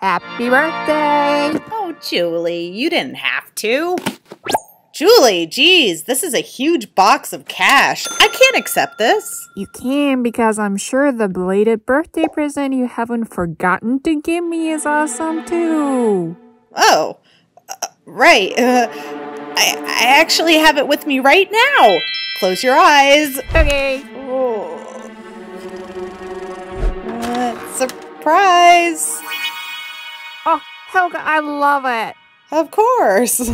Happy birthday! Oh, Julie, you didn't have to. Julie, geez, this is a huge box of cash. I can't accept this. You can because I'm sure the belated birthday present you haven't forgotten to give me is awesome too. Oh, uh, right. Uh, I, I actually have it with me right now. Close your eyes. Okay. Oh. What surprise! Oh, Helga, I love it. Of course.